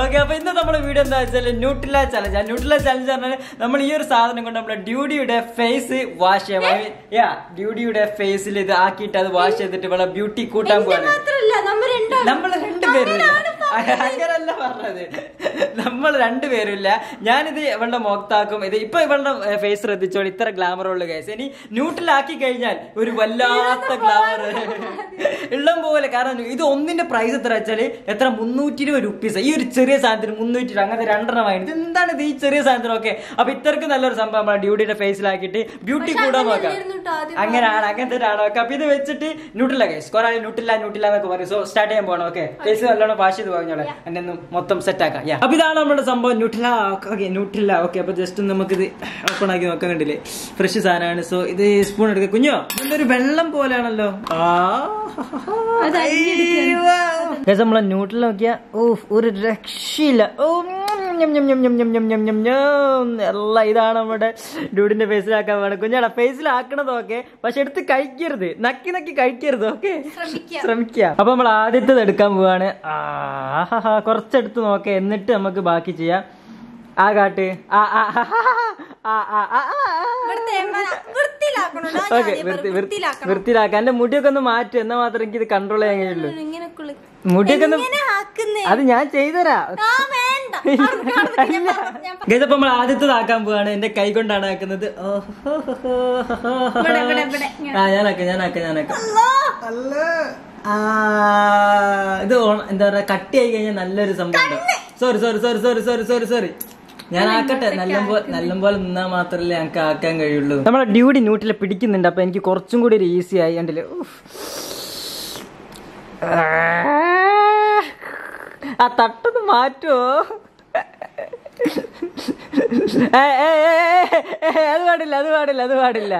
Okay അപ്പൊ ഇന്ന് നമ്മുടെ വീഡിയോ എന്താ വെച്ചാൽ ന്യൂട്രില ചലഞ്ച് ന്യൂട്രില ചലഞ്ച് പറഞ്ഞാൽ നമ്മൾ ഈ ഒരു സാധനം കൊണ്ട് നമ്മുടെ ഡ്യൂഡിയുടെ ഫേസ് വാഷ് ചെയ്യാൻ യാ ഡ്യൂഡിയുടെ ഫേസിൽ ഇത് ആക്കിയിട്ട് അത് വാഷ് ചെയ്തിട്ട് ഇവിടെ ബ്യൂട്ടി കൂട്ടാൻ രണ്ടാളും. നമ്മൾ രണ്ടുപേരും. അങ്ങനല്ല പറഞ്ഞത്. നമ്മൾ രണ്ടുപേരുമില്ല. ഞാനിത് ഇവളുടെ മുഖത്താക്കും ഇത് ഇപ്പൊ ഇവളുടെ ഫേസ് ശ്രദ്ധിച്ചോളൂ. ഇത്ര ഗ്ലാമർ ഉള്ളു കേസ് ഇനി ന്യൂട്രലാക്കി കഴിഞ്ഞാൽ ഒരു വല്ലാത്ത ഗ്ലാമർ ഇള്ളം പോലെ. കാരണം ഇത് ഒന്നിന്റെ പ്രൈസ് എത്ര വെച്ചാൽ എത്ര? മുന്നൂറ്റി ഇരുപത് റുപ്പീസ് ഈ ഒരു ചെറിയ സാധനത്തിന് മുന്നൂറ്റി ഇരുപത് അങ്ങനത്തെ രണ്ടെണ്ണം വാങ്ങി എന്താണ് ഇത്? ഈ ചെറിയ സാധനത്തിനൊക്കെ. അപ്പൊ ഇത്രക്ക് നല്ലൊരു സംഭവം നമ്മളെ ഡ്യൂട്ടിയുടെ ഫേസിലാക്കിയിട്ട് ബ്യൂട്ടി കൂടാൻ നോക്കാം. അങ്ങനെയാണ് അങ്ങനത്തെ ഒരാളോ ഓക്കെ അപ്പൊ ഇത് വെച്ചിട്ട് ന്യൂട്ടില്ല കേസ് കുറെ ന്യൂട്ടില്ല ന്യൂട്ടില്ല എന്നൊക്കെ പറയും. സോ സ്റ്റാർട്ട് ചെയ്യാൻ പോകണം ഓക്കെ ഫേസ് നല്ലോണം വാഷ് ചെയ്ത് പറഞ്ഞോളെ എന്നെ മൊത്തം സെറ്റ് ആക്കാം. Yeah. അപ്പൊ ഇതാണ് നമ്മുടെ സംഭവം. ന്യൂട്രില ഓക്കെ ന്യൂട്രില ഓക്കെ അപ്പൊ ജസ്റ്റ് നമുക്കിത് ഓപ്പൺ ആക്കി നോക്കാൻ കണ്ടില്ലേ? ഫ്രഷ് സാധനമാണ്. സോ ഇത് സ്പൂൺ എടുക്കുക കുഞ്ഞോ ഇതൊരു വെള്ളം പോലെയാണല്ലോ. ആ. നമ്മളെ ന്യൂട്രില നോക്കിയാ ഓ ഒരു രക്ഷയില്ല. ഓ ഞം ഞം ഞം ഞം ഞം ഞം ഞം ഞം ഞം. അല്ല ഇതാണ് നമ്മുടെ ഡൂഡിന്റെ ഫേസിലാക്കാൻ വേണം കുഞ്ഞാടാ ഫേസിലാക്കണത് ഓക്കെ പക്ഷെ എടുത്ത് കഴിക്കരുത്. നക്കി നക്കി കഴിക്കരുത് ഓക്കെ? ശ്രമിക്കാം. ശ്രമിക്കുക അപ്പൊ നമ്മൾ ആദ്യത്തെ എടുക്കാൻ പോവാണ്. ആഹാ കുറച്ചെടുത്ത് നോക്കെ. എന്നിട്ട് നമുക്ക് ബാക്കി ചെയ്യാം. ആ കാട്ട്. ആ ആ ആ, ആ, ആ, ആ, ആ, ആ. ഇവിടുത്തെ എമ്മ ഓക്കെ ആദ്യം വൃത്തിയിലാക്കാം. എന്റെ മുടിയൊക്കെ ഒന്ന് മാറ്റും. എന്നാ മാത്രം എനിക്ക് ഇത് കൺട്രോൾ ചെയ്യാൻ കഴിയുള്ളൂ. മുടിയൊക്കെ ഒന്ന്? അത് ഞാൻ ചെയ്തുതരാ. ആ, വേണ്ട. അവിടുന്ന് അവിടുന്ന് ഞാൻ പറഞ്ഞു, ഞാൻ പറഞ്ഞു. ഗൈസ് അപ്പൊ നമ്മൾ ആദ്യത്തേതാക്കാൻ പോവാണ്. എന്റെ കൈ കൊണ്ടാണ് ആക്കുന്നത്. ആ ഞാനാക്കാം ഞാനാക്കാം ഞാനാക്കാം. ആ ഇത് എന്താ പറയാ കട്ടിയായി കഴിഞ്ഞാൽ നല്ലൊരു സംഭവം sorry sorry sorry sorry sorry sorry sorry ഞാൻ ആക്കട്ടെ. നല്ല നല്ലപോലെ നല്ല പോലെ നിന്നാ മാത്രല്ലേ ഞങ്ങൾക്ക് ആക്കാൻ കഴിയുള്ളൂ. നമ്മളെ ഡ്യൂടി ന്യൂട്ടിൽ പിടിക്കുന്നുണ്ട്. അപ്പൊ എനിക്ക് കുറച്ചും കൂടി ഒരു ഈസി ആയി. കണ്ടില്ലേ? ആ തട്ടൊന്ന് മാറ്റുമോ ഏ, ഏ, അത് പാടില്ല അത് പാടില്ല അത് പാടില്ല.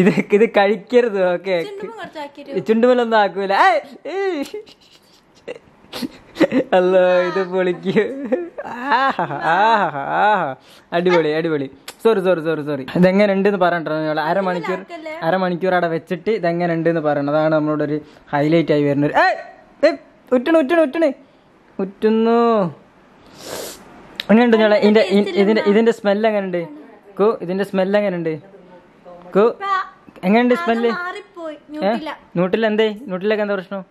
ഇത് ഇത് കഴിക്കരുത് ഓക്കെ. ചുണ്ടുമല്ലൊന്നും ചുണ്ടുമലൊന്നും ആക്കൂല. അല്ലോ ഇത് പൊളിക്ക്. അടിപൊളി അടിപൊളി. സോറി സോറി സോറി സോറി ഇതെങ്ങനെ ഉണ്ടെന്ന് പറയണ്ടോ നിങ്ങൾ അരമണിക്കൂർ അരമണിക്കൂർ അവിടെ വെച്ചിട്ട് ഇതെങ്ങനെ ഉണ്ടെന്ന് പറയണം. അതാണ് നമ്മളോട് ഒരു ഹൈലൈറ്റ് ആയി ഉറ്റണ് ഉറ്റണു ഉറ്റണു ഉറ്റണു. ഉറ്റുന്നു. എങ്ങനെയുണ്ട് ഞാൻ ഇതിന്റെ ഇതിന്റെ ഇതിന്റെ സ്മെല്ല് എങ്ങനെയുണ്ട്? കു ഇതിന്റെ സ്മെല്ല് എങ്ങനെയുണ്ട്? കു എങ്ങനെയുണ്ട് സ്മെല്ല് നൂട്ടിൽ എന്തേ? നൂട്ടിലൊക്കെ എന്താ പ്രശ്നം?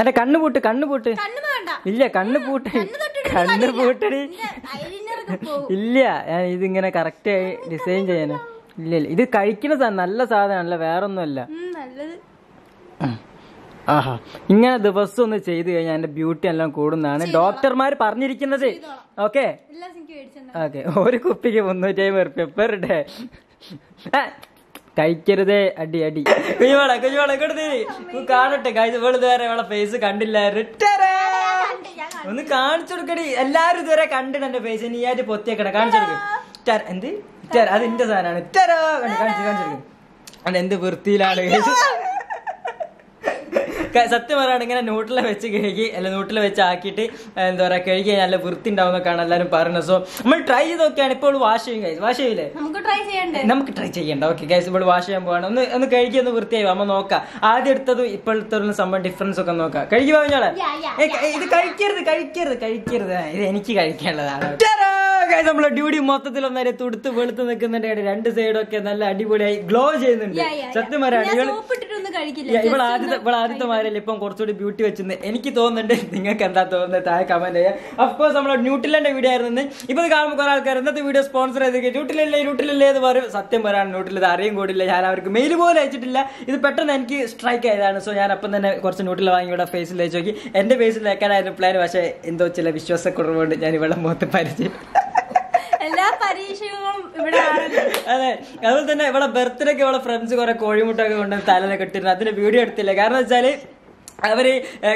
അല്ല കണ്ണ് പൂട്ട് കണ്ണ് പൂട്ട്. ഇല്ല കണ്ണ് പൂട്ട്. കണ്ണ് പൂട്ടടി. ഇല്ല ഞാൻ ഇതിങ്ങനെ കറക്റ്റ് ആയി ഡിസൈൻ ചെയ്യാനാ. ഇല്ല ഇല്ല. ഇത് കഴിക്കുന്ന സാധനം നല്ല സാധനമല്ല വേറൊന്നും ഒന്നുമല്ല നല്ലത്. ആഹാ. ഇങ്ങനെ ദിവസം ഒന്ന് ചെയ്തു കഴിഞ്ഞാൽ എന്റെ ബ്യൂട്ടി എല്ലാം കൂടുന്നതാണ്. ഡോക്ടർമാർ പറഞ്ഞിരിക്കുന്നത്. ഓക്കെ ഓക്കെ ഒരു കുപ്പിക്ക് മുന്നൂറ്റി അമ്പത് റുപ്യ പെർ ഡേ കഴിക്കരുതേ. അടി അടി. കുഞ്ഞുമോളെ കുഞ്ഞുമോളെ കൊടുത്തേ കാണട്ടെ കഴിച്ച് ഇവൾ ഇതുവരെ ഇവളെ ഫേസ് കണ്ടില്ലായിരുന്നു. ഒന്ന് കാണിച്ചു കൊടുക്കടി. എല്ലാരും ഇതുവരെ കണ്ടിട്ട് എന്റെ ഫേസ് നീ ആയിട്ട് പൊത്തിയേക്കട കാണിച്ചു കൊടുക്കും. എന്ത്. അത് എന്റെ സാധനമാണ്. കാണിച്ചു കാണിച്ചു കൊടുക്കും. അത് എന്ത് വൃത്തിയിലാണ്? സത്യം പറയാണ് ഇങ്ങനെ നൂട്ടിലെ വെച്ച് കഴുകി അല്ല നോട്ടിൽ വെച്ച് ആക്കിയിട്ട് എന്താ പറയാ കഴുകി നല്ല വൃത്തി ഉണ്ടാവുന്നൊക്കെയാണ് എല്ലാവരും പറയുന്നത്. സോ നമ്മൾ ട്രൈ ചെയ്ത് നോക്കിയാണ് ഇപ്പോൾ വാഷ് ചെയ്യും ഗൈസ് വാഷ് ചെയ്യില്ലേ നമുക്ക് ട്രൈ ചെയ്യണ്ടേ? നമുക്ക് ട്രൈ ചെയ്യണ്ട. ഓക്കെ ഗൈസ് ഇപ്പോൾ വാഷ് ചെയ്യാൻ പോവാണ്. ഒന്ന് ഒന്ന് കഴുകി ഒന്ന് വൃത്തിയായി. അമ്മ നോക്കാം. ആദ്യം എടുത്തതും ഇപ്പോഴത്തെ സംഭവം ഡിഫറൻസ് ഒക്കെ നോക്കാം. കഴുകി പറഞ്ഞോളെ ഇത് കഴിക്കരുത് കഴിക്കരുത് കഴിക്കരുത്. ഇത് എനിക്ക് കഴിക്കേണ്ടതാണ് നമ്മളെ ഡ്യൂട്ടി മൊത്തത്തിൽ ഒന്നര തുടുത്ത് വെളുത്ത് നിൽക്കുന്നുണ്ട് രണ്ട് സൈഡൊക്കെ നല്ല അടിപൊളിയായി ഗ്ലോ ചെയ്യുന്നുണ്ട്. സത്യം പറയാണ് കഴിക്കില്ല. ഇവൾ ആദ്യത്തെ ഇവൾ ആദ്യത്തെ മാരല്ലേ ഇപ്പം കുറച്ചുകൂടി ബ്യൂട്ടി വെച്ചെന്ന്. എനിക്ക് തോന്നുന്നുണ്ട് നിങ്ങൾക്ക് എന്താ തോന്നുന്നത്? താഴെ കമന്റ് ചെയ്യാം. അഫ്കോഴ്സ് നമ്മുടെ ന്യൂട്ടിലന്റെ വീഡിയോ ആയിരുന്നു ഇപ്പൊ കാണുമ്പോൾ കുറെ ആൾക്കാർ ഇന്നത്തെ വീഡിയോ സ്പോൺസർ ചെയ്ത് ന്യൂട്ടിലല്ലേ ന്യൂട്ടിലല്ലേ എന്ന് പറയും. സത്യം പറയാൻ ന്യൂട്ടിൽ ഇത് അറിയും കൂടില്ല. ഞാൻ അവർക്ക് മെയിൽ പോലും അയച്ചിട്ടില്ല. ഇത് പെട്ടെന്ന് എനിക്ക് സ്ട്രൈക്ക് ആയതാണ്. സോ ഞാൻ അപ്പം തന്നെ കുറച്ച് ന്യൂട്ടിൽ വാങ്ങി ഇവിടെ ഫേസിൽ അയച്ചു നോക്കി. എന്റെ ഫേസിൽ വെക്കാനായിരുന്നു പ്ലാൻ പക്ഷേ എന്തോ ചില വിശ്വാസക്കുറവുകൊണ്ട് ഞാൻ ഇവിടെ മുഖത്ത് പരിചയം എല്ലാ പരീക്ഷകളും ഇവിടെ ആണ്. അതെ അതുപോലെ തന്നെ ഇവിടെ ബർത്ത്ഡേക്ക് ഇവിടെ ഫ്രണ്ട്സ് കുറെ കോഴിമുട്ടൊക്കെ കൊണ്ട് തലയിലൊക്കെ ഇട്ടിരുന്നു. അതിന് വീഡിയോ എടുത്തില്ല. കാരണം വെച്ചാൽ അവർ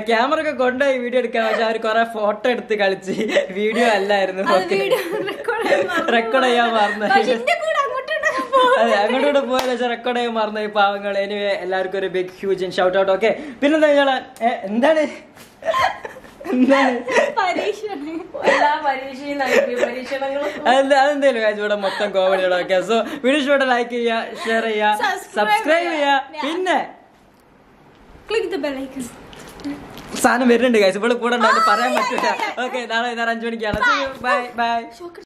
ക്യാമറ ഒക്കെ കൊണ്ടുപോയി വീഡിയോ എടുക്കാൻ പക്ഷെ അവർ കുറെ ഫോട്ടോ എടുത്ത് കളിച്ച് വീഡിയോ അല്ലായിരുന്നു റെക്കോർഡ് ചെയ്യാൻ മറന്നു. അതെ അങ്ങോട്ട് കൂടെ പോയാലും വെച്ചാൽ റെക്കോർഡ് ചെയ്യാൻ മറന്നു. ഈ പാവങ്ങൾ എനിവേ എല്ലാവർക്കും ഒരു big huge shout out okay പിന്നെന്താ എന്താണ്? എന്താണ്? പരീക്ഷയാണ് എല്ലാ പരീക്ഷയും നൽകി. പരീക്ഷണങ്ങളും അതെന്താ അതെന്തേലും guys ഇവിടെ മൊത്തം കോമഡികളൊക്കെ സോ വീഡിയോ ഷോട്ട് ലൈക്ക് ചെയ്യുക ഷെയർ ചെയ്യുക സബ്സ്ക്രൈബ് ചെയ്യുക. പിന്നെ ക്ലിക്ക് ദ ബെല്ലൈക്കൺ സാധനം വരുന്നുണ്ട് ഗൈസ് ഇവിടെ കൂടെ പറയാൻ പറ്റില്ല. ഓക്കെ നാളെ വൈകുന്നേരം അഞ്ചു മണിക്കാണ്. Bye bye